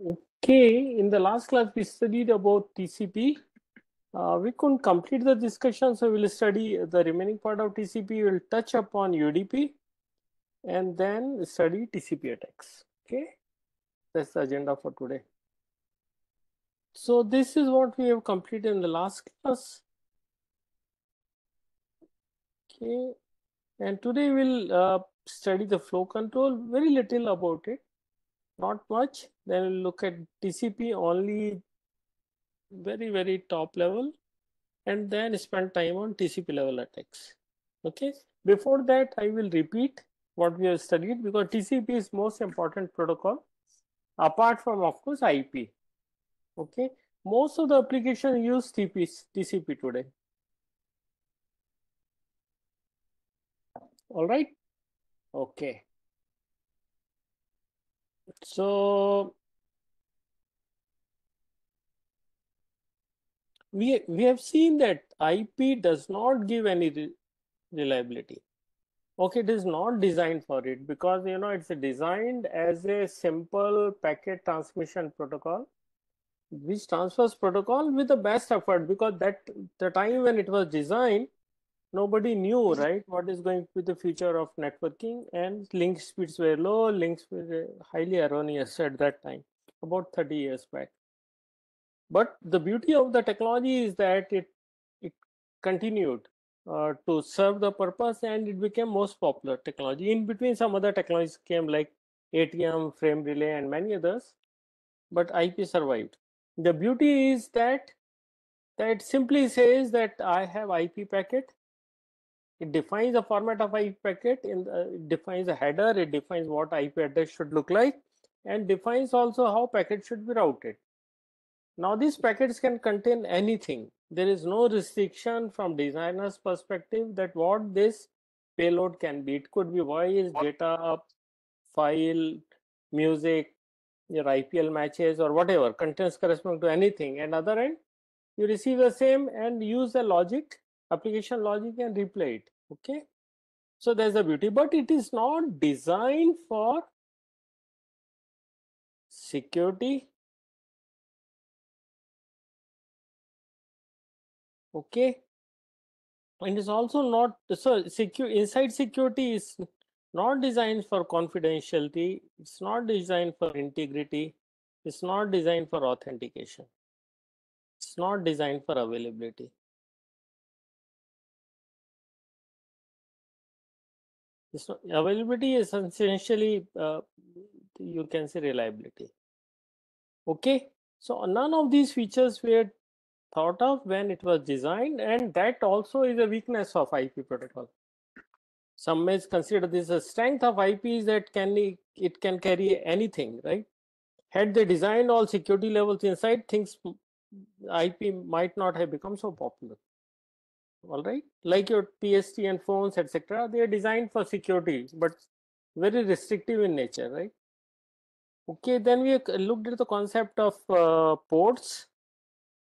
Okay, in the last class we studied about TCP. Uh, we couldn't complete the discussion, so we'll study the remaining part of TCP. We'll touch upon UDP and then study TCP attacks. Okay, that's the agenda for today. So this is what we have completed in the last class. Okay, and today we'll uh, study the flow control, very little about it not much. Then we'll look at TCP only very, very top level and then spend time on TCP level attacks. Okay. Before that, I will repeat what we have studied because TCP is most important protocol apart from of course IP. Okay. Most of the applications use TCP today. All right. Okay. So we we have seen that IP does not give any re reliability. Okay, it is not designed for it because you know it's designed as a simple packet transmission protocol which transfers protocol with the best effort because that the time when it was designed nobody knew right what is going to be the future of networking and link speeds were low. Links were highly erroneous at that time about 30 years back. But the beauty of the technology is that it it continued uh, to serve the purpose and it became most popular technology. In between some other technologies came like atm frame relay and many others but ip survived. The beauty is that that simply says that i have ip packet it defines the format of IP packet, in the, it defines a header, it defines what IP address should look like, and defines also how packet should be routed. Now these packets can contain anything. There is no restriction from designer's perspective that what this payload can be. It could be voice, data, file, music, your IPL matches or whatever, contents corresponding to anything. And other end, you receive the same and use the logic application logic and replay it okay. So there's a beauty but it is not designed for security. Okay. And it's also not so secure inside security is not designed for confidentiality. It's not designed for integrity. It's not designed for authentication. It's not designed for availability not, availability is essentially uh, you can say reliability. Okay? So none of these features were thought of when it was designed and that also is a weakness of ip protocol. Some may consider this a strength of ip is that can it can carry anything right? Had they designed all security levels inside things ip might not have become so popular all right? Like your pst and phones etc they are designed for security but very restrictive in nature right? Okay then we looked at the concept of uh, ports.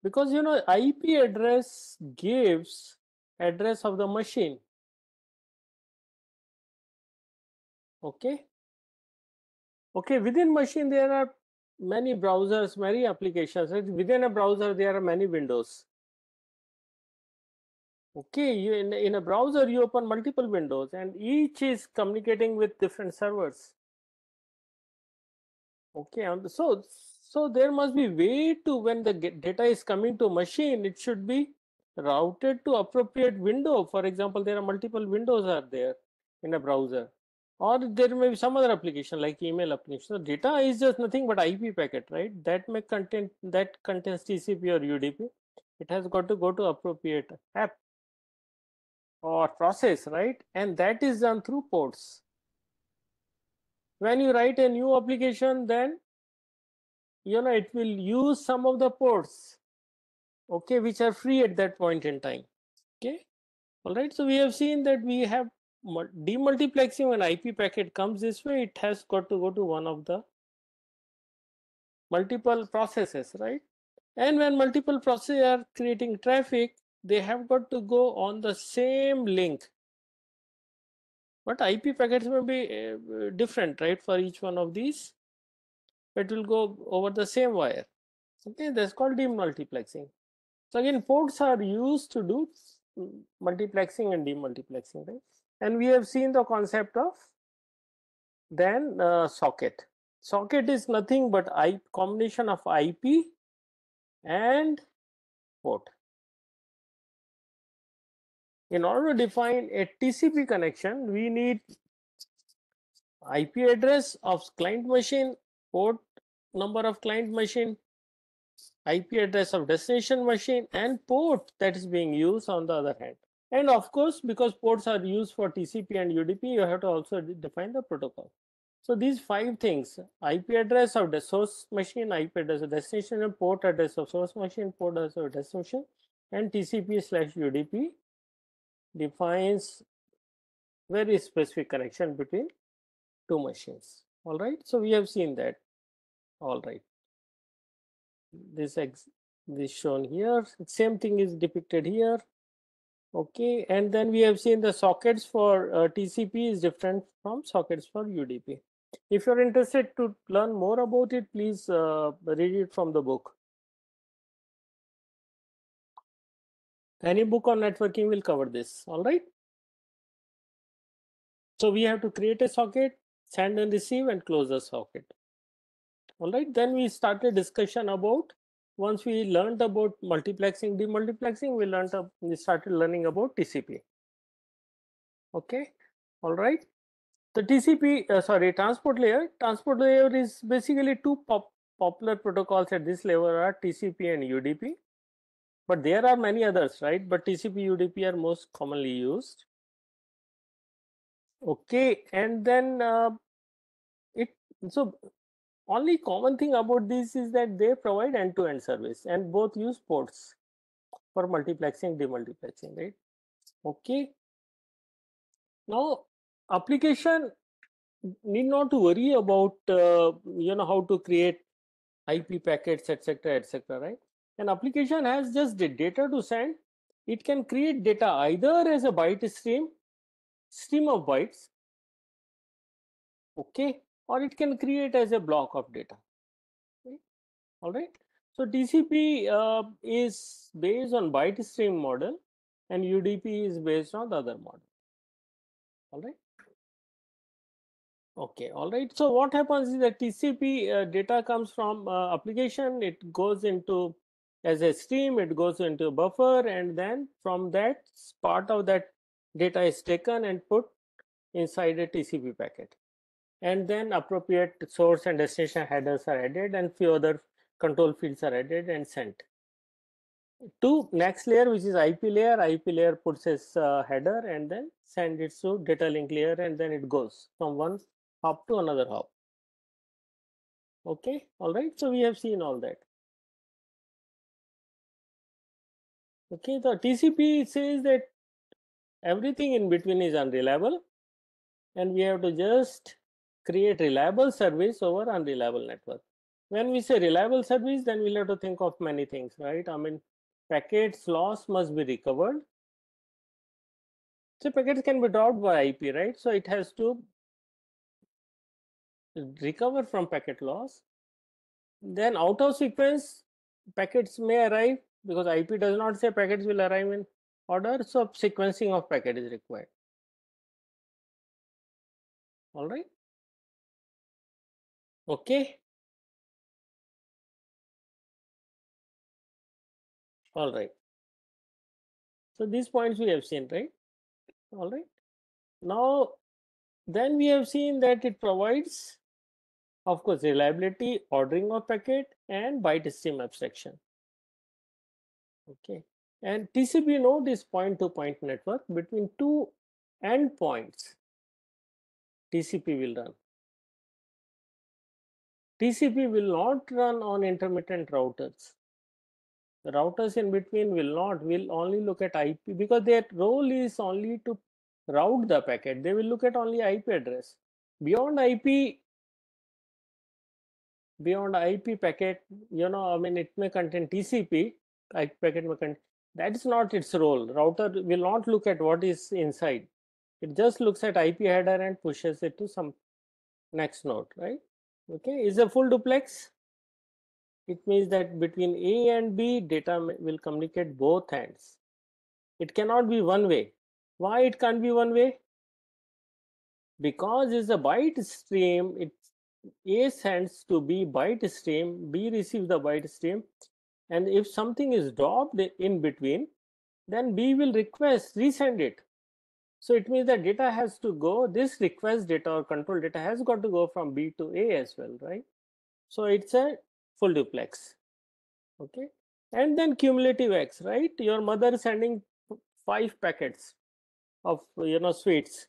Because you know ip address gives address of the machine. Okay? Okay within machine there are many browsers many applications right? within a browser there are many windows okay you in, in a browser you open multiple windows and each is communicating with different servers. Okay so so there must be way to when the data is coming to machine it should be routed to appropriate window. For example there are multiple windows are there in a browser. Or there may be some other application like email application. So data is just nothing but ip packet right? That may contain that contains tcp or udp it has got to go to appropriate app or process, right? And that is done through ports. When you write a new application, then you know it will use some of the ports, okay, which are free at that point in time. Okay, all right. So we have seen that we have demultiplexing when IP packet comes this way, it has got to go to one of the multiple processes, right? And when multiple processes are creating traffic, they have got to go on the same link but ip packets may be uh, different right for each one of these it will go over the same wire. Okay, that's called demultiplexing. So again, ports are used to do multiplexing and demultiplexing, right? And we have seen the concept of then uh, socket. Socket is nothing but I combination of IP and port. In order to define a TCP connection, we need IP address of client machine, port number of client machine, IP address of destination machine and port that is being used on the other hand. And of course, because ports are used for TCP and UDP, you have to also define the protocol. So these five things, IP address of the source machine, IP address of destination, and port address of source machine, port address of destination, and TCP slash UDP defines very specific connection between two machines. All right? So we have seen that. All right. This ex this shown here. Same thing is depicted here. Okay? And then we have seen the sockets for uh, tcp is different from sockets for udp if you're interested to learn more about it please uh, read it from the book Any book on networking will cover this, all right? So we have to create a socket, send and receive and close the socket. All right, then we started discussion about, once we learned about multiplexing, demultiplexing, we learned, we started learning about TCP. Okay, all right. The TCP, uh, sorry, transport layer, transport layer is basically two pop popular protocols at this level are TCP and UDP but there are many others right? But tcp udp are most commonly used. Okay and then uh, it so only common thing about this is that they provide end-to-end -end service and both use ports for multiplexing demultiplexing right? Okay. Now application need not to worry about uh, you know how to create ip packets etc etc right an application has just the data to send, it can create data either as a byte stream, stream of bytes, okay, or it can create as a block of data. Okay. All right. So TCP uh, is based on byte stream model and UDP is based on the other model. All right. Okay, all right. So what happens is that TCP uh, data comes from uh, application, it goes into as a stream it goes into a buffer and then from that part of that data is taken and put inside a TCP packet. And then appropriate source and destination headers are added and few other control fields are added and sent. To next layer which is IP layer IP layer puts its uh, header and then send it to data link layer and then it goes from one hop to another hop. Okay? All right? So we have seen all that Okay, the TCP says that everything in between is unreliable and we have to just create reliable service over unreliable network. When we say reliable service, then we'll have to think of many things, right? I mean, packets loss must be recovered. So packets can be dropped by IP, right? So it has to recover from packet loss. Then out of sequence, packets may arrive because IP does not say packets will arrive in order, so sequencing of packet is required. All right. Okay. All right. So these points we have seen, right? All right. Now, then we have seen that it provides, of course, reliability, ordering of packet, and byte stream abstraction. Okay. And TCP node is point-to-point -point network between two endpoints. TCP will run. TCP will not run on intermittent routers. The routers in between will not, will only look at IP because their role is only to route the packet. They will look at only IP address. Beyond IP, beyond IP packet, you know, I mean, it may contain TCP, packet merchant that is not its role router will not look at what is inside it just looks at ip header and pushes it to some next node right Okay, is a full duplex. It means that between A and B, data will communicate both ends. It cannot be one way. Why it can't be one way? Because it's a byte stream, it A sends to B byte stream, B receives the byte stream, and if something is dropped in between, then B will request resend it. So it means that data has to go, this request data or control data has got to go from B to A as well, right? So it's a full duplex, okay? And then cumulative ACKs, right? Your mother sending five packets of, you know, sweets.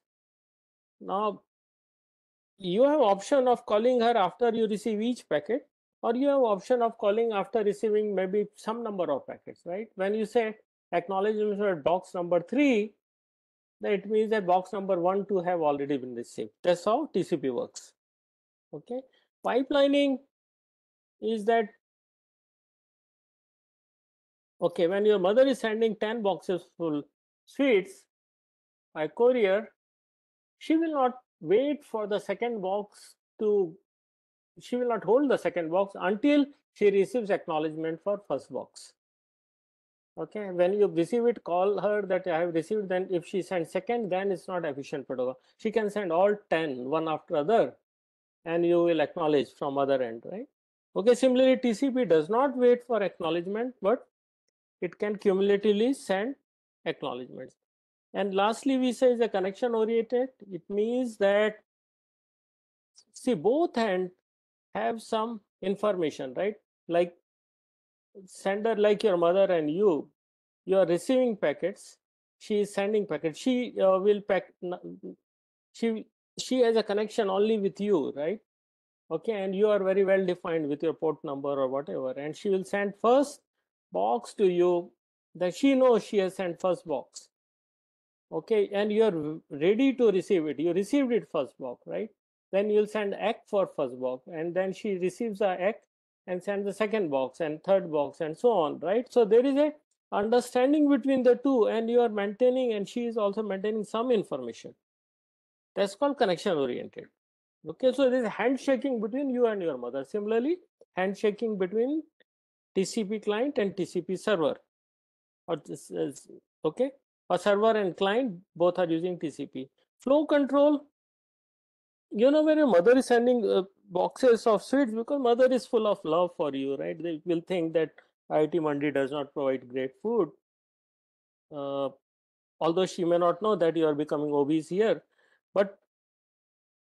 Now, you have option of calling her after you receive each packet or you have option of calling after receiving maybe some number of packets, right? When you say acknowledgement for box number three, it means that box number one, two have already been received. That's how TCP works. Okay. Pipelining is that okay when your mother is sending 10 boxes full sweets by courier she will not wait for the second box to she will not hold the second box until she receives acknowledgement for first box. Okay when you receive it call her that i have received then if she sends second then it's not efficient protocol she can send all 10 one after other and you will acknowledge from other end right? Okay similarly tcp does not wait for acknowledgement but it can cumulatively send acknowledgements and lastly we say is a connection oriented it means that see both end have some information right? Like sender like your mother and you you are receiving packets. She is sending packets. She uh, will pack she she has a connection only with you right? Okay and you are very well defined with your port number or whatever and she will send first box to you that she knows she has sent first box. Okay and you are ready to receive it. You received it first box right then you'll send ACK for first box and then she receives the ACK and send the second box and third box and so on right? So there is a understanding between the two and you are maintaining and she is also maintaining some information. That's called connection oriented. Okay so there is handshaking between you and your mother. Similarly handshaking between tcp client and tcp server. Or this is okay? A server and client both are using tcp flow control you know when your mother is sending uh, boxes of sweets because mother is full of love for you right? They will think that IIT Mandi does not provide great food. Uh, although she may not know that you are becoming obese here but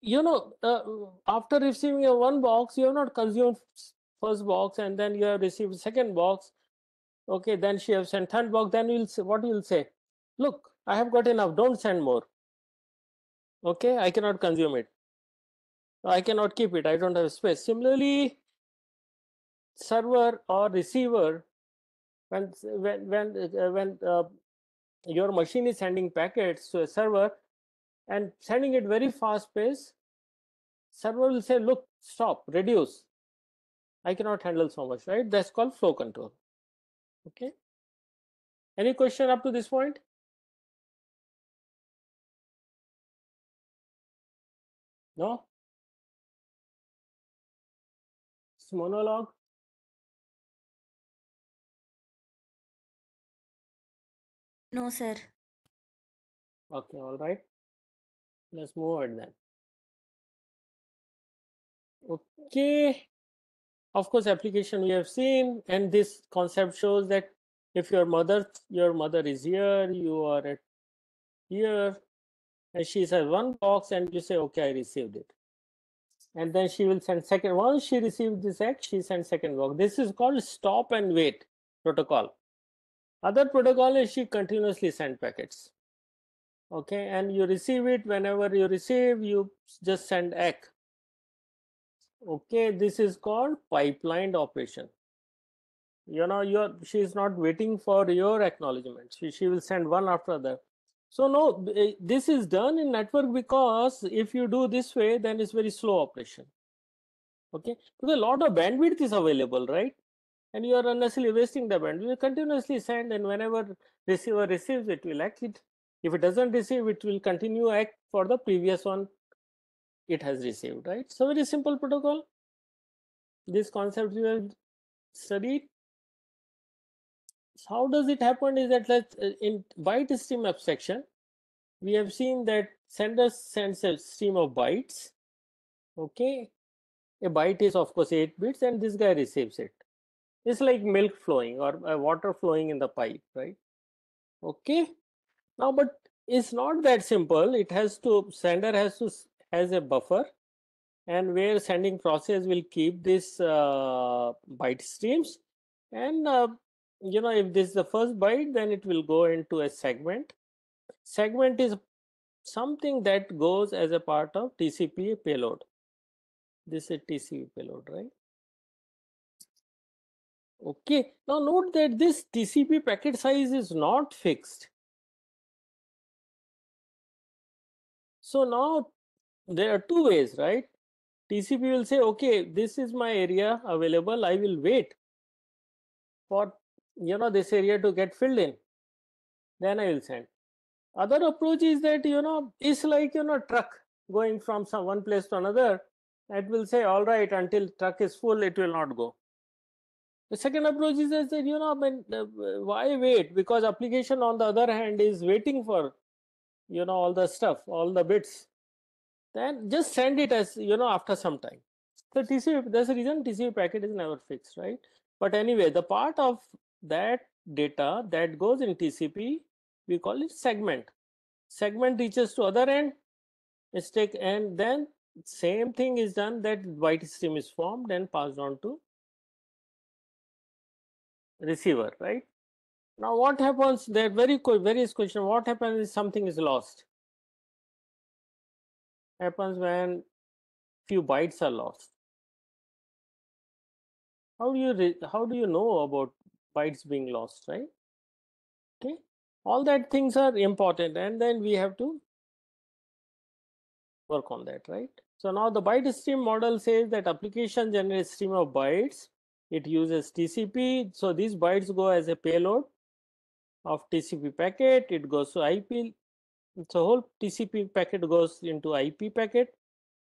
you know uh, after receiving a one box you have not consumed first box and then you have received second box. Okay then she has sent third box then you'll say what you'll say? Look i have got enough don't send more. Okay i cannot consume it I cannot keep it. I don't have space. Similarly, server or receiver, when when when uh, when uh, your machine is sending packets to a server and sending it very fast pace, server will say, "Look, stop, reduce. I cannot handle so much." Right? That's called flow control. Okay. Any question up to this point? No? Monologue? No, sir. Okay, all right. Let's move on then. Okay. Of course, application we have seen, and this concept shows that if your mother, your mother is here, you are at here, and she says one box, and you say, okay, I received it and then she will send second once she receives this ACK she sends second walk this is called stop and wait protocol. Other protocol is she continuously send packets. Okay and you receive it whenever you receive you just send ACK okay this is called pipelined operation. You know you're she is not waiting for your acknowledgement. She, she will send one after the so no, eh, this is done in network because if you do this way, then it's very slow operation. Okay, because a lot of bandwidth is available, right? And you are unnecessarily wasting the bandwidth. You continuously send, and whenever receiver receives, it will act it. If it doesn't receive, it will continue act for the previous one it has received, right? So very simple protocol. this concept we have studied. So how does it happen is that let's, uh, in byte stream abstraction, we have seen that sender sends a stream of bytes. Okay, a byte is of course 8 bits and this guy receives it. It's like milk flowing or uh, water flowing in the pipe, right? Okay, now but it's not that simple. It has to, sender has to, has a buffer and where sending process will keep this uh, byte streams and uh, you know if this is the first byte then it will go into a segment. Segment is something that goes as a part of tcp payload. This is tcp payload right? Okay. Now note that this tcp packet size is not fixed. So now there are two ways right? TCP will say, okay, this is my area available. I will wait for you know this area to get filled in. Then I will send. Other approach is that you know it's like you know truck going from some one place to another. It will say, all right, until truck is full, it will not go. The second approach is that you know when, uh, why wait? Because application on the other hand is waiting for you know all the stuff, all the bits then just send it as you know after some time so tcp there's a reason tcp packet is never fixed right but anyway the part of that data that goes in tcp we call it segment. Segment reaches to other end it's and then same thing is done that byte stream is formed and passed on to receiver right? Now what happens that very various question what happens if something is lost? Happens when few bytes are lost. How do you how do you know about bytes being lost, right? Okay, all that things are important, and then we have to work on that, right? So now the byte stream model says that application generates stream of bytes. It uses TCP, so these bytes go as a payload of TCP packet. It goes to IP so whole TCP packet goes into IP packet.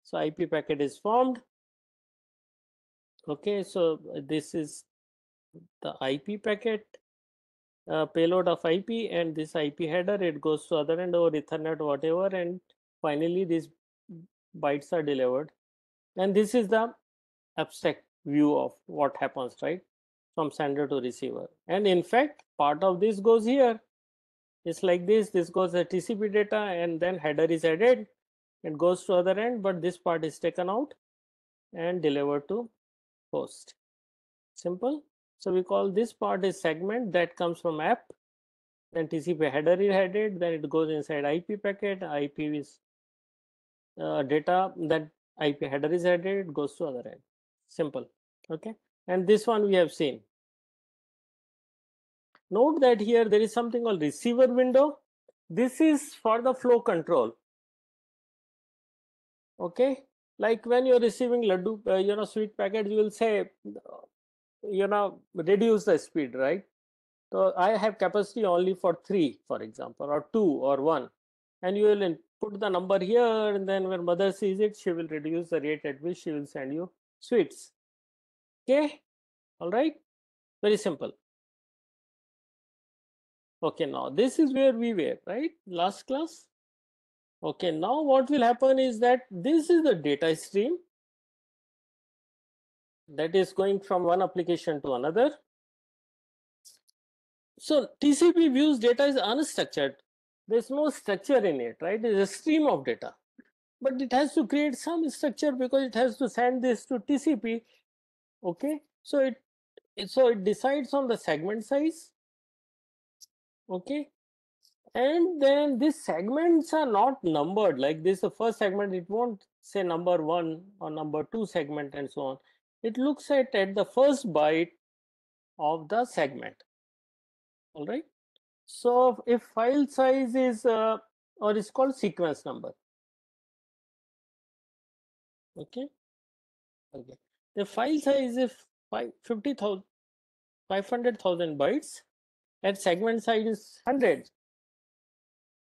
So IP packet is formed. Okay, so this is the IP packet uh, payload of IP and this IP header, it goes to other end over ethernet, whatever. And finally these bytes are delivered. And this is the abstract view of what happens, right? From sender to receiver. And in fact, part of this goes here it's like this this goes the tcp data and then header is added it goes to other end but this part is taken out and delivered to host simple so we call this part is segment that comes from app. Then tcp header is added then it goes inside ip packet. Ip is uh, data that ip header is added it goes to other end. Simple okay? And this one we have seen. Note that here there is something called receiver window. This is for the flow control. Okay, like when you're receiving laddu, uh, you know, sweet packets, you will say, you know, reduce the speed, right? So I have capacity only for three, for example, or two or one, and you will put the number here, and then when mother sees it, she will reduce the rate at which she will send you sweets. Okay, all right, very simple. Okay, now this is where we were, right? Last class. Okay, now what will happen is that this is the data stream that is going from one application to another. So TCP views data is unstructured. There's no structure in it, right? It's a stream of data. But it has to create some structure because it has to send this to TCP. Okay, so it so it decides on the segment size okay and then these segments are not numbered like this the first segment it won't say number one or number two segment and so on it looks at at the first byte of the segment all right so if file size is uh, or is called sequence number okay okay the file size is 50,000 500,000 bytes and segment size is 100.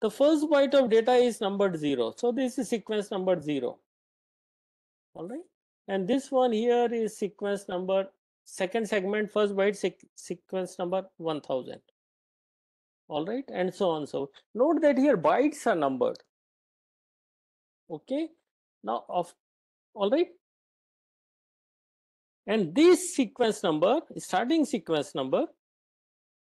The first byte of data is numbered 0. So this is sequence number 0. All right. And this one here is sequence number second segment first byte seq sequence number 1000 all right and so on so note that here bytes are numbered. Okay now of all right. And this sequence number starting sequence number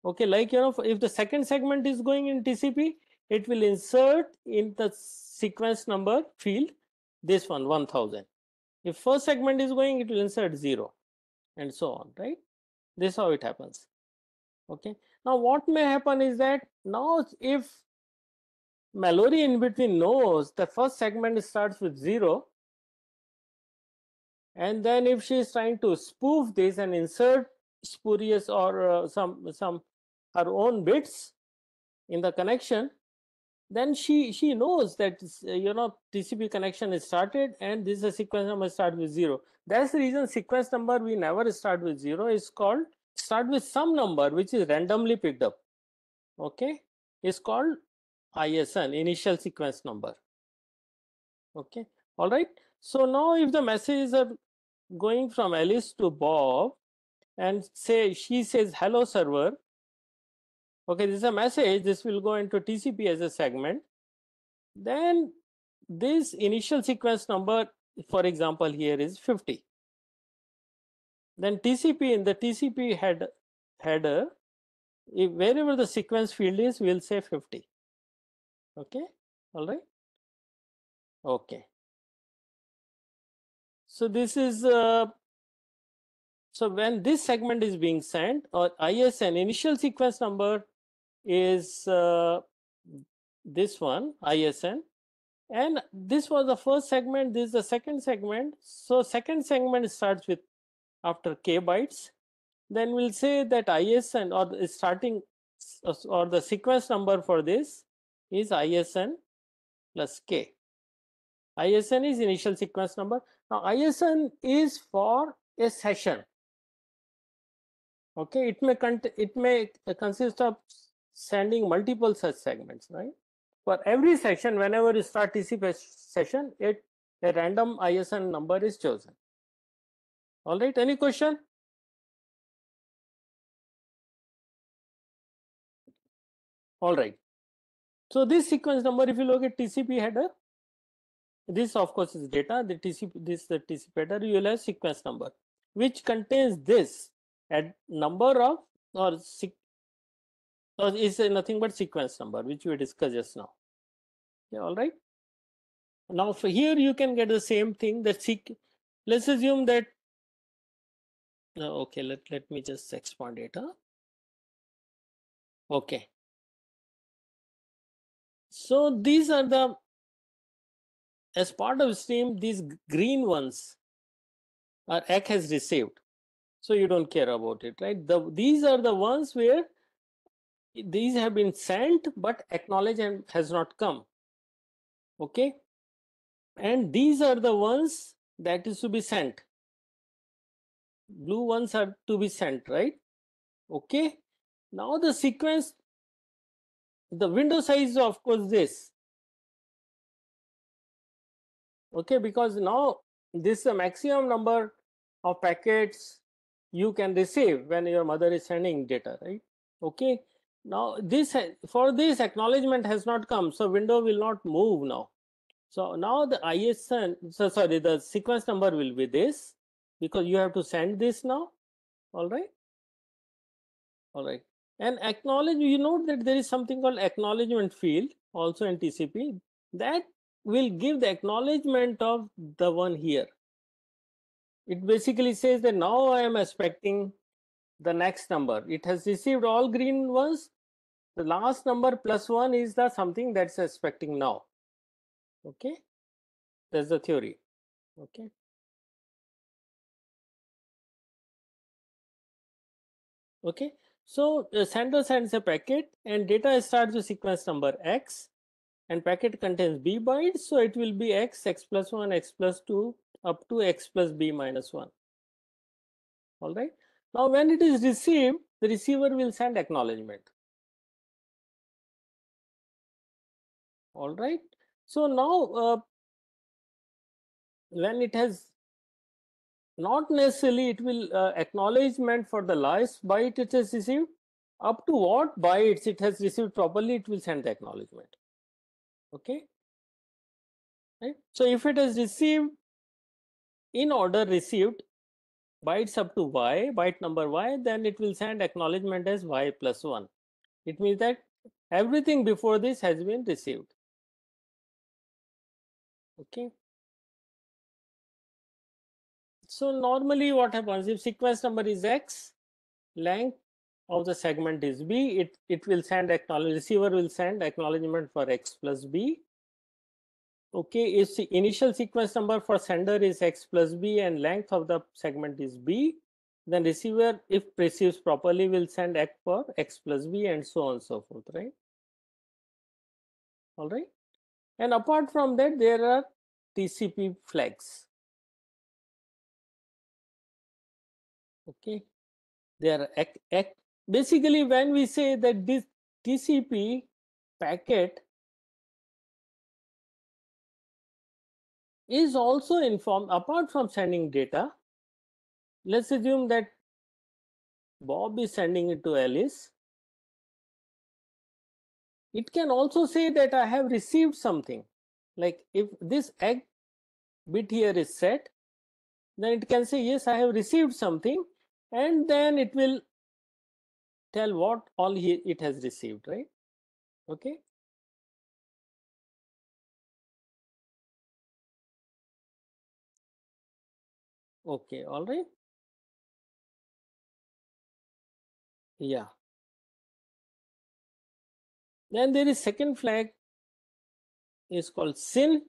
okay like you know if the second segment is going in tcp it will insert in the sequence number field this one 1000 if first segment is going it will insert 0 and so on right? This is how it happens. Okay? Now what may happen is that now if Mallory in between knows the first segment starts with 0 and then if she is trying to spoof this and insert spurious or uh, some some her own bits in the connection then she she knows that you know tcp connection is started and this is a sequence number start with zero. That's the reason sequence number we never start with zero. Is called start with some number which is randomly picked up. Okay? Is called isn initial sequence number. Okay? All right? So now if the messages are going from alice to bob and say she says hello server okay this is a message this will go into tcp as a segment. Then this initial sequence number for example here is 50 then tcp in the tcp head header if wherever the sequence field is we'll say 50 okay all right? Okay. So this is uh, so when this segment is being sent or is an initial sequence number is uh, this one ISN and this was the first segment this is the second segment. So second segment starts with after k bytes. Then we'll say that ISN or starting or the sequence number for this is ISN plus k. ISN is initial sequence number. Now ISN is for a session. Okay it may it may consist of sending multiple such segments, right? For every section, whenever you start TCP session, it a random ISN number is chosen. All right, any question? All right. So this sequence number, if you look at TCP header, this of course is data, the TCP, this the TCP header, you will have sequence number, which contains this at number of or so is nothing but sequence number, which we discussed just now. Yeah, all right. Now for here you can get the same thing that seq let's assume that uh, okay let, let me just expand data. Okay. So these are the as part of stream, these green ones are ACK has received. So you don't care about it, right? The these are the ones where these have been sent but acknowledged has not come. Okay? And these are the ones that is to be sent. Blue ones are to be sent right? Okay? Now the sequence the window size of course this. Okay? Because now this is the maximum number of packets you can receive when your mother is sending data right? Okay now this for this acknowledgement has not come, so window will not move now. So now the ISN, so sorry, the sequence number will be this because you have to send this now. All right. All right. And acknowledge, you know that there is something called acknowledgement field also in TCP that will give the acknowledgement of the one here. It basically says that now I am expecting the next number. It has received all green ones the last number plus 1 is the something that's expecting now. Okay? That's the theory. Okay? Okay? So uh, the sender sends a packet and data starts with sequence number x and packet contains b bytes. So it will be x x plus 1 x plus 2 up to x plus b minus 1 all right? Now when it is received the receiver will send acknowledgement all right. So now uh, when it has not necessarily it will uh, acknowledgement for the last byte it has received up to what bytes it has received properly it will send the acknowledgement. Okay? Right? So if it has received in order received bytes up to y byte number y then it will send acknowledgement as y plus 1 it means that everything before this has been received okay so normally what happens if sequence number is x, length of the segment is b, it, it will send acknowledge, receiver will send acknowledgement for x plus b. Okay, if the initial sequence number for sender is x plus b and length of the segment is b, then receiver if receives properly will send x for x plus b and so on and so forth, right? All right. And apart from that, there are TCP flags. okay they are basically when we say that this tcp packet is also informed apart from sending data let's assume that bob is sending it to alice it can also say that i have received something like if this ACK bit here is set then it can say yes i have received something and then it will tell what all he, it has received, right? Okay. Okay, all right. Yeah. Then there is second flag is called SYN.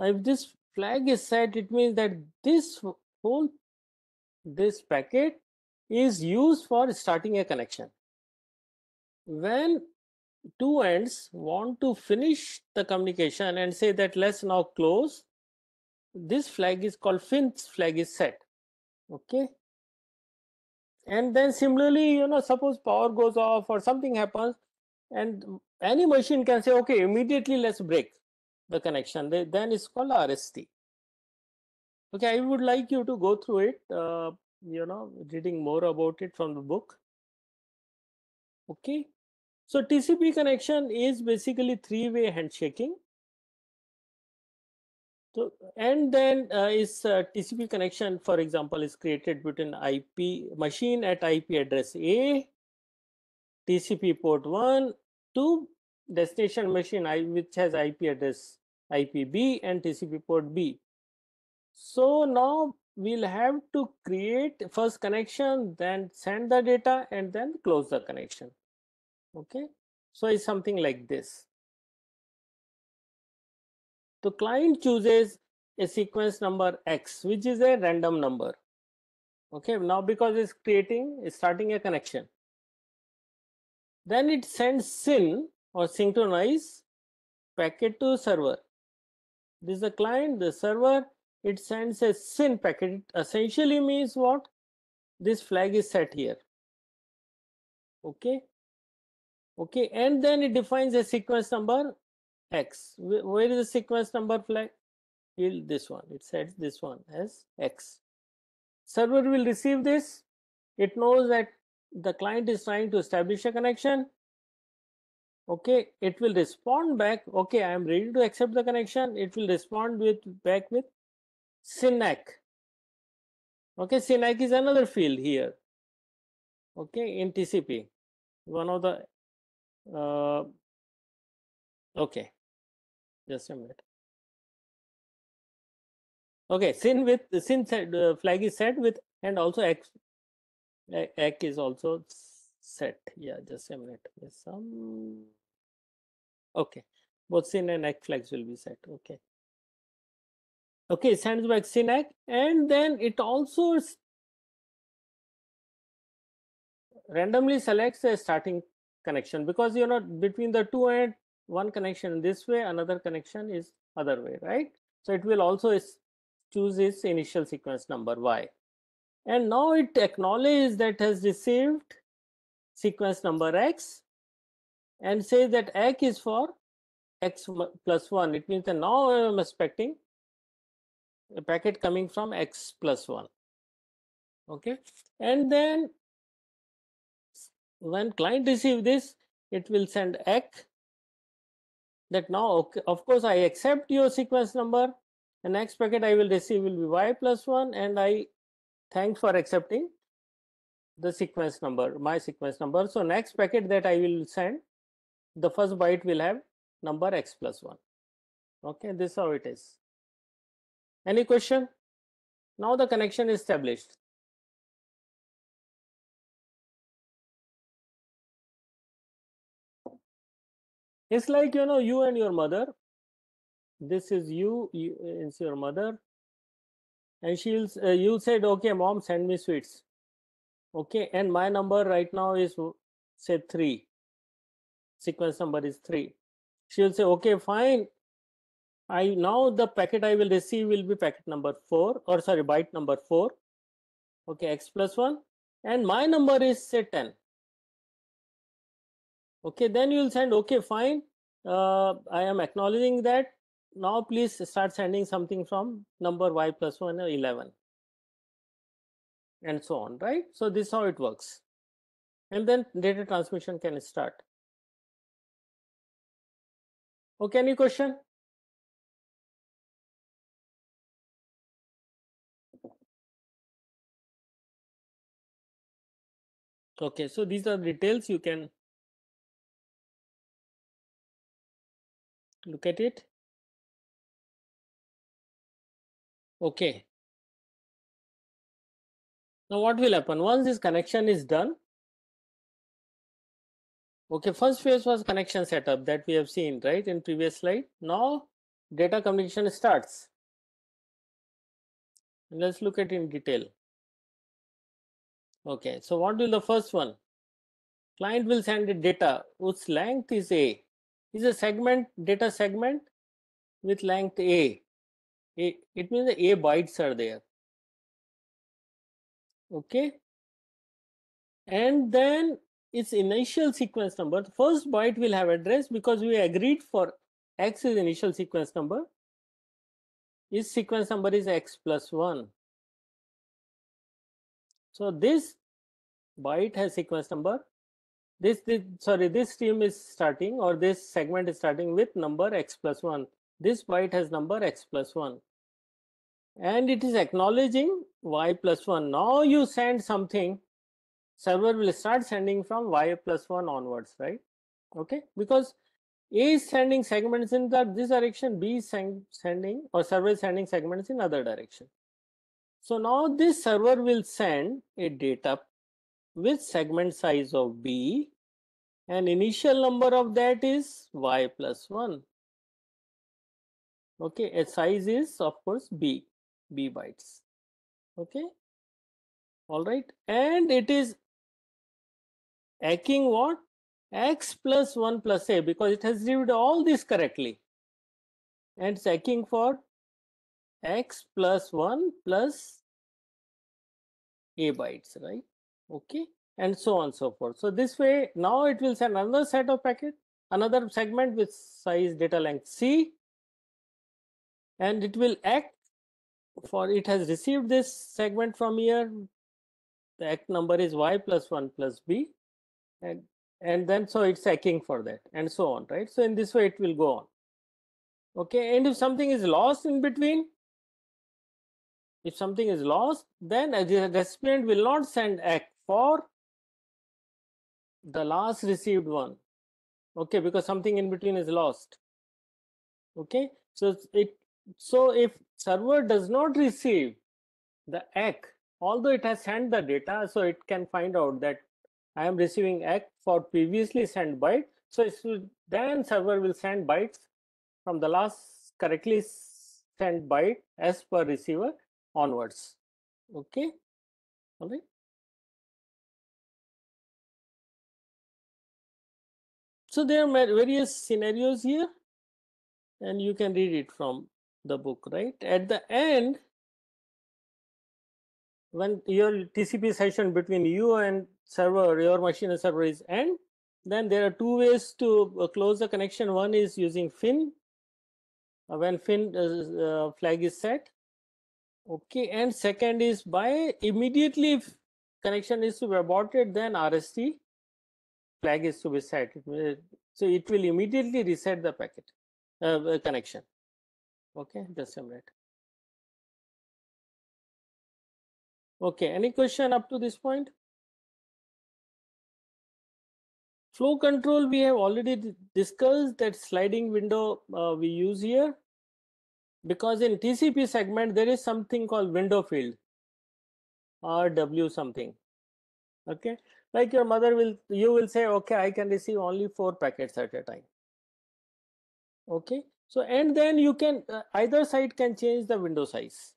If this flag is set, it means that this whole this packet is used for starting a connection. When two ends want to finish the communication and say that let's now close, this flag is called FINS flag is set. Okay. And then similarly, you know, suppose power goes off or something happens and any machine can say, okay, immediately let's break the connection. Then it's called RST okay i would like you to go through it uh, you know reading more about it from the book. Okay? So tcp connection is basically three way handshaking. So and then uh, is uh, tcp connection for example is created between ip machine at ip address a tcp port 1 to destination machine I, which has ip address ipb and tcp port b so now we'll have to create first connection, then send the data and then close the connection. Okay. So it's something like this. The client chooses a sequence number X, which is a random number. Okay. Now because it's creating, it's starting a connection. Then it sends SYN or synchronize packet to server. This is the client, the server it sends a SYN packet. It essentially means what? This flag is set here. Okay. Okay. And then it defines a sequence number X. Where is the sequence number flag? This one. It sets this one as X. Server will receive this. It knows that the client is trying to establish a connection okay it will respond back okay i am ready to accept the connection it will respond with back with SYN-ACK. Okay, SYN-ACK is another field here. Okay, in TCP, one of the uh, okay, just a minute. Okay, SYN with set, uh, flag is set with and also X ACK is also set. Yeah, just a minute. Some okay, both SYN and ACK flags will be set. Okay okay sends back SYN-ACK and then it also randomly selects a starting connection because you know between the two and one connection this way another connection is other way right so it will also choose its initial sequence number y and now it acknowledges that has received sequence number x and says that x is for x plus 1 it means that now i am expecting a packet coming from x plus 1 okay? And then when client receive this it will send x that now okay, of course I accept your sequence number. The next packet I will receive will be y plus 1 and I thanks for accepting the sequence number my sequence number. So next packet that I will send the first byte will have number x plus 1 okay this is how it is. Any question? Now the connection is established. It's like you know you and your mother. This is you, you it's your mother and she'll uh, you said okay mom send me sweets. Okay and my number right now is say 3 sequence number is 3 she'll say okay fine. I now the packet i will receive will be packet number 4 or sorry byte number 4 okay x plus 1 and my number is say 10 okay then you will send okay fine. Uh, i am acknowledging that now please start sending something from number y plus 1 or 11 and so on right? So this is how it works. And then data transmission can start. Okay any question? Okay so these are details. You can look at it okay. Now what will happen? Once this connection is done okay first phase was connection setup that we have seen right in previous slide. Now data communication starts. Let's look at in detail. Okay so what will the first one? Client will send the data whose length is a. Is a segment data segment with length a, it means the a bytes are there. Okay? And then its initial sequence number the first byte will have address because we agreed for x is initial sequence number. Its sequence number is x plus 1 so this byte has sequence number. This, this sorry this stream is starting or this segment is starting with number x plus 1 this byte has number x plus 1 and it is acknowledging y plus 1 now you send something server will start sending from y plus 1 onwards right? Okay? Because a is sending segments in that this direction b is sending or server is sending segments in other direction. So now this server will send a data with segment size of b and initial number of that is y plus 1 okay a size is of course b b bytes. Okay? All right. And it is echoing what? X plus 1 plus a because it has received all this correctly. And it's for x plus 1 plus a bytes right? Okay? And so on so forth. So this way now it will send another set of packet another segment with size data length c and it will ACK for it has received this segment from here. The ACK number is y plus 1 plus b. And and then so it's checking for that and so on right? So in this way it will go on. Okay and if something is lost in between if something is lost then the recipient will not send ACK for the last received one. Okay because something in between is lost. Okay so it so if server does not receive the ACK although it has sent the data so it can find out that I am receiving ACK for previously sent byte so will, then server will send bytes from the last correctly sent byte as per receiver onwards. Okay? All right? So there are various scenarios here and you can read it from the book, right? At the end, when your TCP session between you and server, your machine and server is end, then there are two ways to uh, close the connection. One is using fin, uh, when fin uh, flag is set, Okay, and second is by immediately if connection is to be aborted, then RST flag is to be set. So it will immediately reset the packet uh, connection. Okay, just a minute. Okay, any question up to this point? Flow control, we have already discussed that sliding window uh, we use here because in TCP segment, there is something called window field or W something. Okay, like your mother will, you will say, okay, I can receive only four packets at a time. Okay, so and then you can, uh, either side can change the window size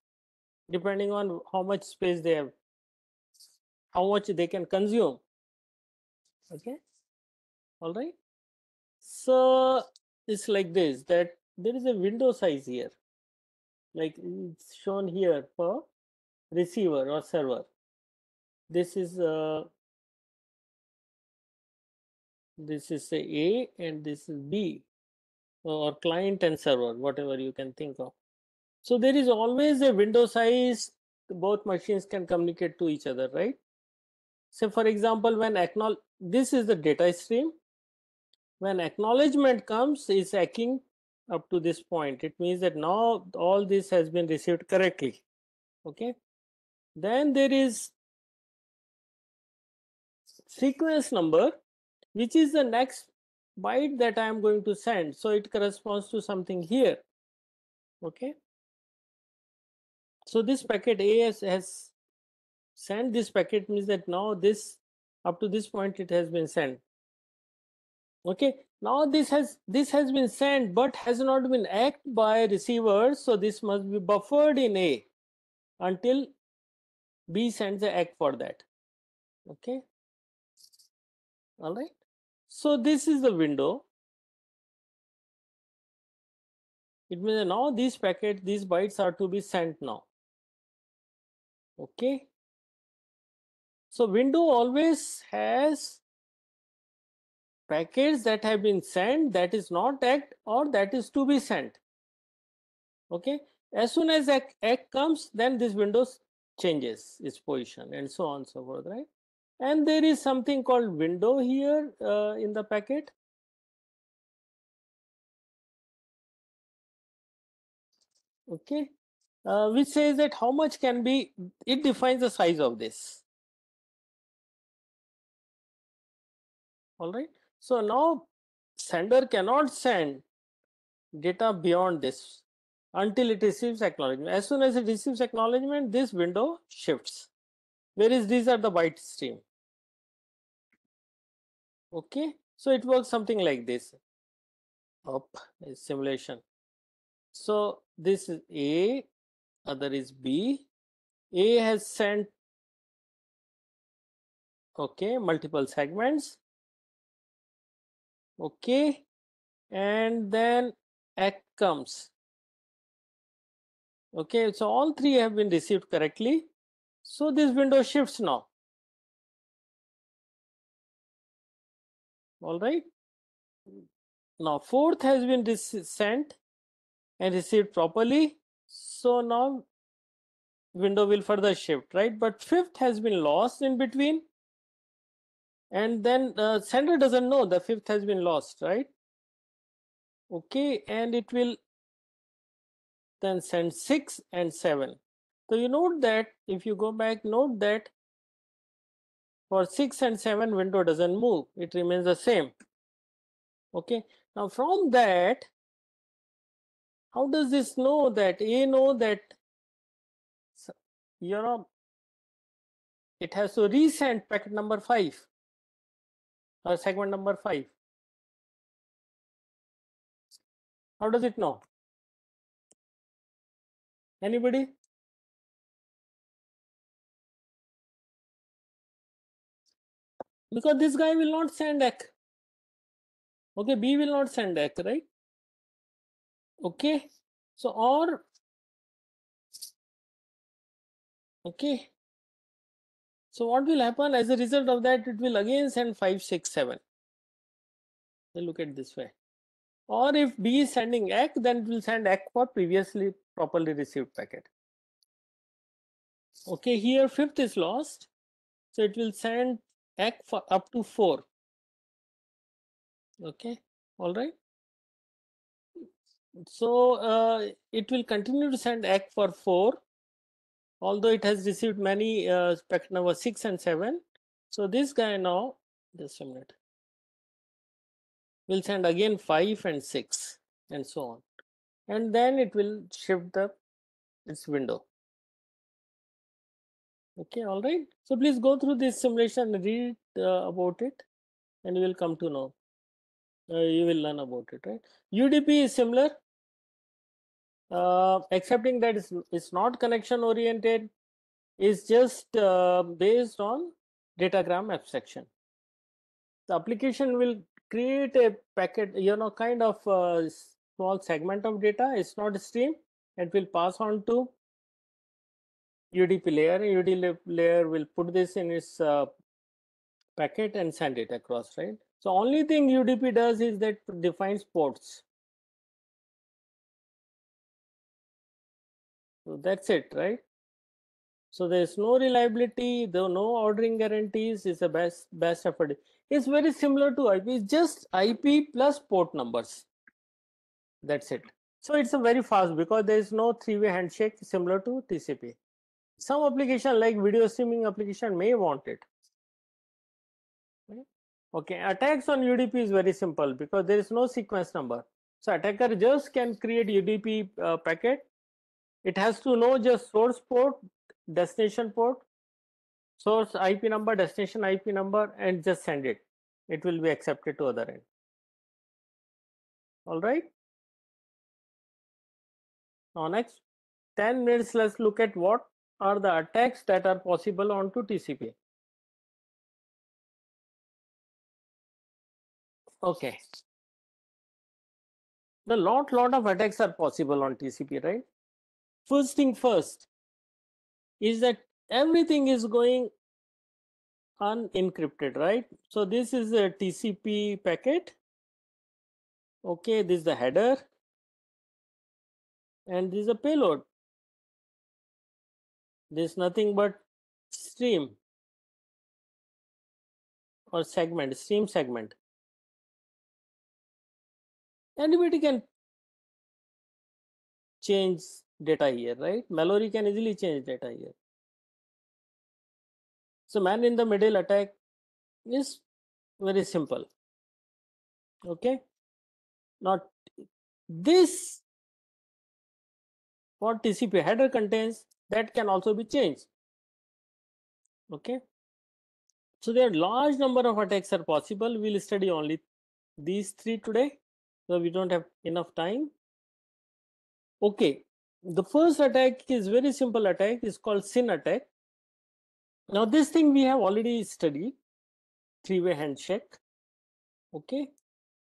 depending on how much space they have, how much they can consume. Okay? All right? So it's like this that there is a window size here. Like it's shown here for receiver or server. This is uh, this is a a and this is b or client and server whatever you can think of. So there is always a window size both machines can communicate to each other right? So for example when acknowledge this is the data stream. When acknowledgement comes is echoing up to this point. It means that now all this has been received correctly okay? Then there is sequence number which is the next byte that i am going to send. So it corresponds to something here. Okay. So this packet as has sent. This packet means that now this up to this point it has been sent. Okay. Now this has this has been sent but has not been ACKed by receivers so this must be buffered in a until b sends the ACK for that. Okay. All right so this is the window. It means now these packets, these bytes are to be sent now. Okay? So window always has packets that have been sent that is not ACK or that is to be sent. Okay? As soon as ACK, comes then this window changes its position and so on and so forth right and there is something called window here uh, in the packet okay uh, which says that how much can be it defines the size of this all right so now sender cannot send data beyond this until it receives acknowledgement. As soon as it receives acknowledgement, this window shifts. Whereas these are the byte stream. Okay, so it works something like this. Up simulation. So this is A, other is B. A has sent okay multiple segments okay and then ACK comes okay so all three have been received correctly so this window shifts now all right. Now fourth has been sent and received properly. So now window will further shift right? But fifth has been lost in between. And then uh, the sender doesn't know the fifth has been lost right? Okay and it will then send six and seven. So you note that if you go back note that for six and seven window doesn't move. It remains the same. Okay. Now from that how does this know that a know that you know it has to resend packet number five uh, segment number 5 how does it know? Anybody because this guy will not send ACK. Okay, B will not send ACK, right? Okay, so or okay, so what will happen as a result of that, it will again send 5, 6, 7. look at this way. Or if B is sending ACK, then it will send ACK for previously properly received packet. Okay, here fifth is lost. So it will send ACK for up to four. Okay, all right. So uh, it will continue to send ACK for four, although it has received many uh, spec number six and seven. So this guy now, just a minute, will send again five and six and so on. And then it will shift the its window. Okay, all right. So please go through this simulation, read uh, about it, and you will come to know. Uh, you will learn about it, right? UDP is similar, uh, accepting that it's, it's not connection oriented, is just uh, based on datagram abstraction. The application will create a packet, you know, kind of a small segment of data. It's not a stream. It will pass on to UDP layer. UDP layer will put this in its uh, packet and send it across, right? So only thing UDP does is that defines ports. So that's it, right? So there is no reliability, there no ordering guarantees. It's a best best effort. It's very similar to IP. It's just IP plus port numbers. That's it. So it's a very fast because there is no three-way handshake similar to TCP. Some application like video streaming application may want it. Okay, attacks on UDP is very simple because there is no sequence number. So attacker just can create UDP uh, packet. It has to know just source port, destination port, source IP number, destination IP number, and just send it. It will be accepted to other end. All right. Now next 10 minutes, let's look at what are the attacks that are possible onto TCP. Okay. The lot lot of attacks are possible on TCP, right? First thing first is that everything is going unencrypted, right? So this is a TCP packet. Okay, this is the header. And this is a payload. There's nothing but stream or segment, stream segment. Anybody can change data here, right? Mallory can easily change data here. So man in the middle attack is very simple. Okay. Not this what TCP header contains that can also be changed. Okay. So there are large number of attacks are possible. We'll study only these three today. So we don't have enough time. Okay. The first attack is very simple attack. is called SYN attack. Now this thing we have already studied. Three-way handshake. Okay.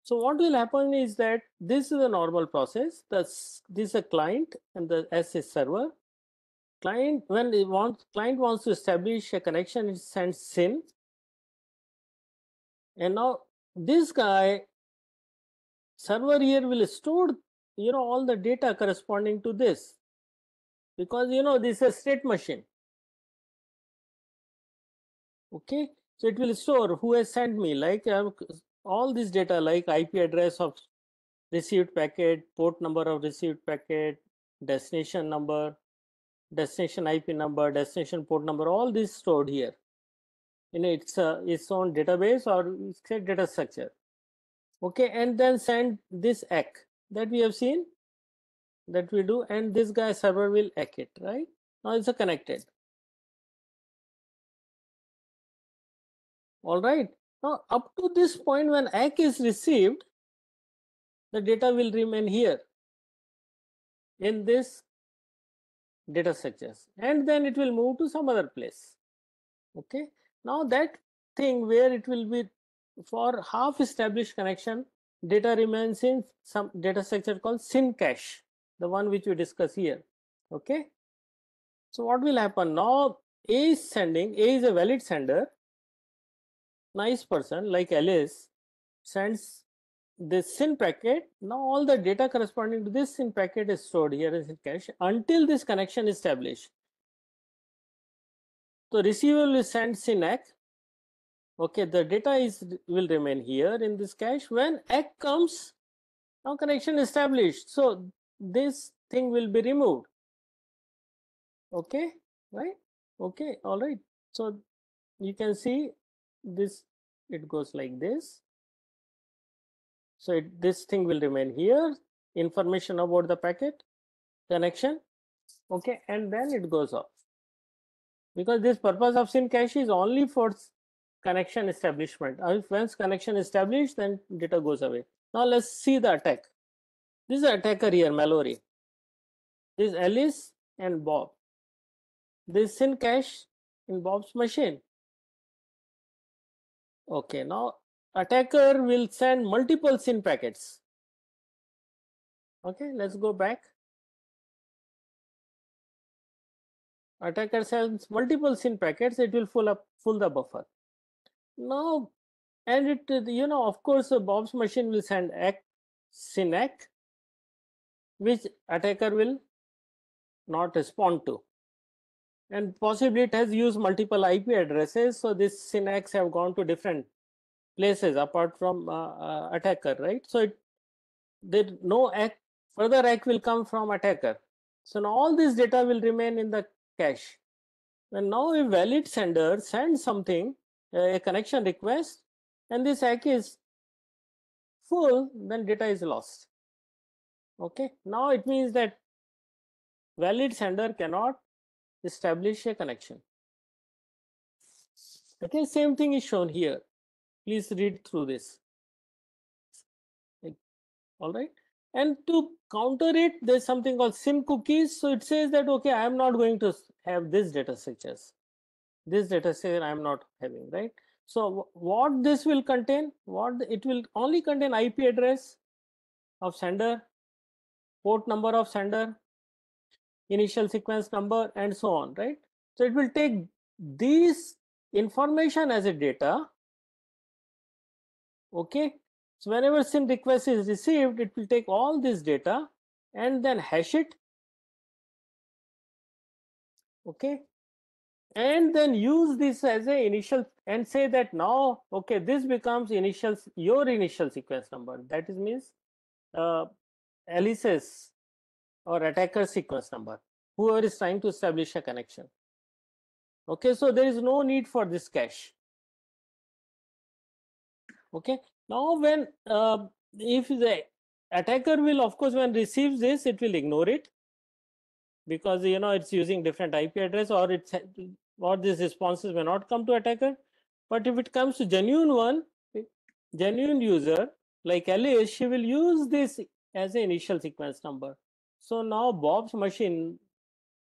So what will happen is that this is a normal process. This, this is a client and the S is server client when it wants client wants to establish a connection it sends SYN and now this guy server here will store you know all the data corresponding to this. Because you know this is a state machine. Okay? So it will store who has sent me like uh, all this data like ip address of received packet port number of received packet destination number destination IP number, destination port number, all this stored here. You know, it's a, its own database or it's a data structure. Okay, and then send this ACK that we have seen that we do, and this guy server will ACK it, right? Now it's a connected. All right. Now up to this point when ACK is received, the data will remain here in this data structures and then it will move to some other place. Okay? Now that thing where it will be for half established connection data remains in some data structure called SYN cache the one which we discuss here. Okay? So what will happen? Now a is sending a is a valid sender. Nice person like alice sends this SYN packet, now all the data corresponding to this SYN packet is stored here in cache until this connection is established. So receiver will send SYN-ACK. Okay, the data is will remain here in this cache. When ACK comes, now connection established. So this thing will be removed. Okay, right? Okay, all right. So you can see this, it goes like this. So it, this thing will remain here, information about the packet connection. Okay, and then it goes off. Because this purpose of SYN cache is only for connection establishment. Uh, if once connection established, then data goes away. Now let's see the attack. This is attacker here, Mallory. This is Alice and Bob. This SYN cache in Bob's machine. Okay, now attacker will send multiple SYN packets. Okay, let's go back. Attacker sends multiple SYN packets, it will full up full the buffer. Now, and it you know of course Bob's machine will send ACK SYN ACK, which attacker will not respond to and possibly it has used multiple IP addresses. So this SYN-ACKs have gone to different places apart from uh, uh, attacker, right? So it, there no ACK, further ACK will come from attacker. So now all this data will remain in the cache. And now a valid sender sends something, a connection request, and this cache is full, then data is lost. Okay, now it means that valid sender cannot establish a connection. Okay, same thing is shown here. Please read through this. All right. And to counter it, there's something called SYN cookies. So it says that, okay, I'm not going to have this data structures. This data set I'm not having, right? So what this will contain, what it will only contain IP address of sender, port number of sender, initial sequence number and so on, right? So it will take these information as a data. Okay. So whenever SYN request is received, it will take all this data and then hash it. Okay. And then use this as a initial and say that now, okay, this becomes initial, your initial sequence number. That is means uh, Alice's or attacker sequence number, whoever is trying to establish a connection. Okay, so there is no need for this cache. Okay, now when uh, if the attacker will of course when receives this it will ignore it because you know it's using different IP address or it's or these responses may not come to attacker. But if it comes to genuine one, genuine user like Alice, she will use this as an initial sequence number. So now Bob's machine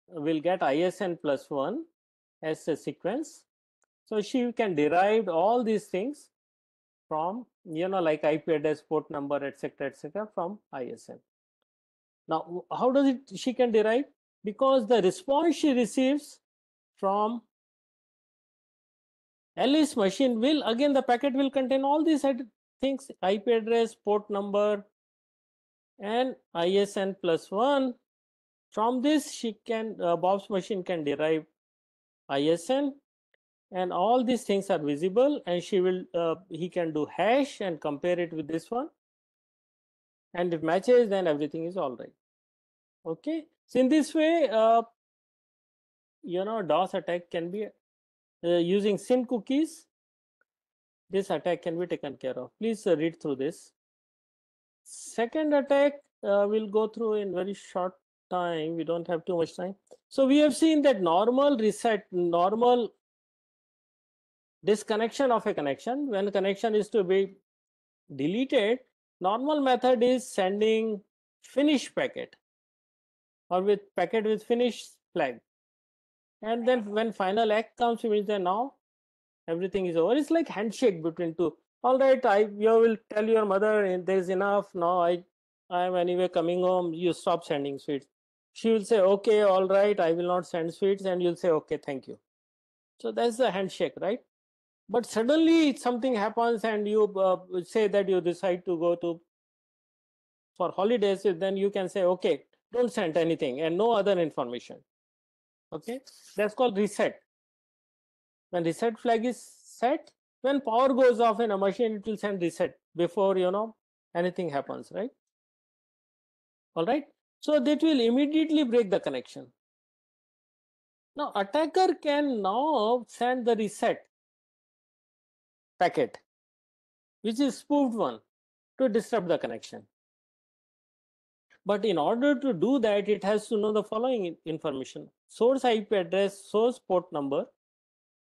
will get ISN plus one as a sequence. So she can derive all these things from, you know, like IP address, port number, etc., etc., from ISN. Now, how does it she can derive? Because the response she receives from Alice machine will again the packet will contain all these things IP address, port number, and ISN plus 1. From this, she can uh, Bob's machine can derive ISN and all these things are visible and she will uh, he can do hash and compare it with this one. And if matches then everything is all right. Okay? So in this way uh, you know dos attack can be uh, using SYN cookies this attack can be taken care of. Please uh, read through this. Second attack uh, we'll go through in very short time. We don't have too much time. So we have seen that normal reset, normal disconnection of a connection. When connection is to be deleted, normal method is sending finish packet or with packet with finish flag. And then when final ACK comes, it means that now everything is over. It's like handshake between two. All right i you will tell your mother there is enough. Now i i am anyway coming home. You stop sending sweets. She will say okay all right. I will not send sweets. And you'll say okay thank you. So that's the handshake right but suddenly something happens and you uh, say that you decide to go to for holidays then you can say okay don't send anything and no other information okay that's called reset when reset flag is set, when power goes off in a machine, it will send reset before you know anything happens, right? All right. So that will immediately break the connection. Now attacker can now send the reset packet, which is spoofed one to disrupt the connection. But in order to do that, it has to know the following information. Source IP address, source port number,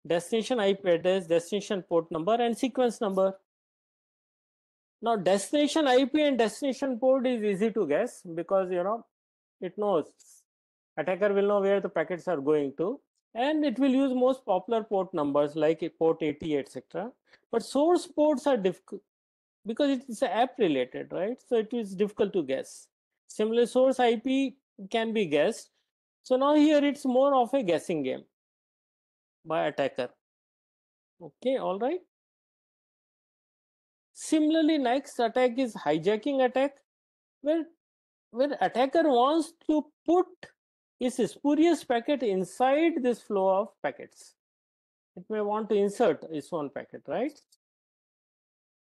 destination IP address, destination port number and sequence number. Now destination IP and destination port is easy to guess because you know it knows attacker will know where the packets are going to and it will use most popular port numbers like port 80 etc but source ports are difficult because it is app related right? So it is difficult to guess. Similar source ip can be guessed. So now here it's more of a guessing game by attacker. Okay all right. Similarly next attack is hijacking attack where where attacker wants to put his spurious packet inside this flow of packets. It may want to insert its own packet right?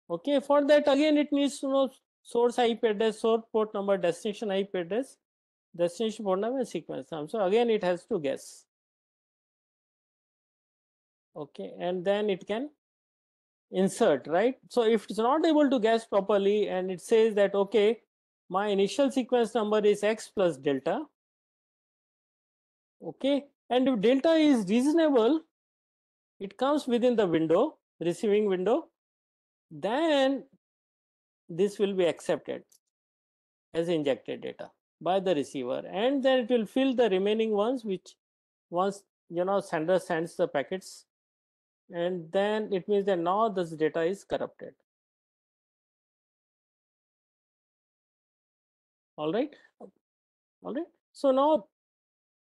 Okay for that again it needs to know source ip address source port number destination ip address. Destination port number sequence number. so again it has to guess. Okay and then it can insert right? So if it's not able to guess properly and it says that okay my initial sequence number is x plus delta okay. And if delta is reasonable it comes within the window receiving window then this will be accepted as injected data by the receiver. And then it will fill the remaining ones which once you know sender sends the packets and then it means that now this data is corrupted. All right? All right? So now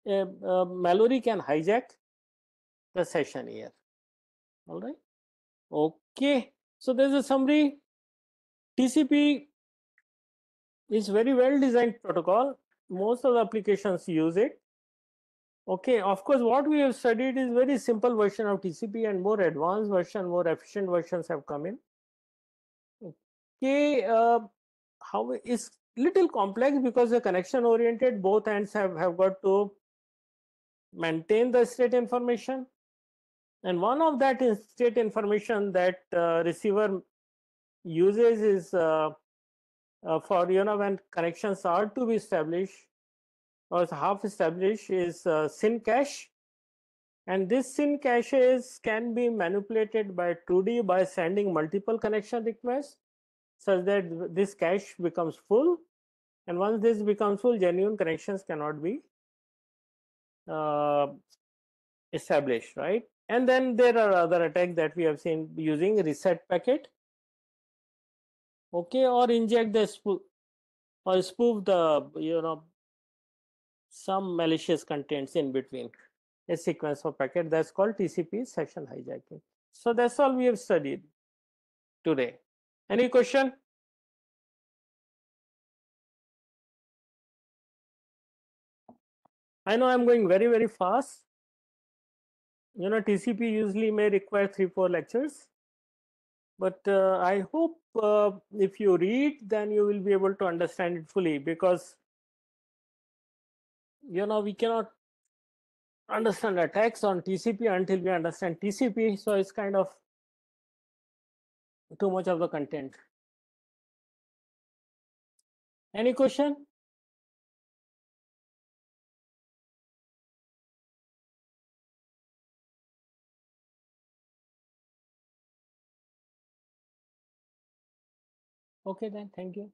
uh, mallory can hijack the session here all right okay. So there's a summary. Tcp is very well designed protocol. Most of the applications use it. Okay of course what we have studied is very simple version of tcp and more advanced version more efficient versions have come in. Okay uh, how is little complex because the connection oriented both ends have have got to maintain the state information. And one of that is state information that uh, receiver uses is uh, uh, for you know when connections are to be established or half established is uh, SYN cache. And this SYN caches can be manipulated by 2d by sending multiple connection requests such that this cache becomes full. And once this becomes full genuine connections cannot be uh, established right and then there are other attacks that we have seen using reset packet okay or inject the spoof or spoof the you know some malicious contents in between a sequence of packet that's called TCP session hijacking. So that's all we have studied today. Any question? I know I'm going very, very fast. You know, TCP usually may require three, four lectures. But uh, I hope uh, if you read, then you will be able to understand it fully because you know we cannot understand attacks on TCP until we understand TCP. So it's kind of too much of the content. Any question? Okay then, thank you.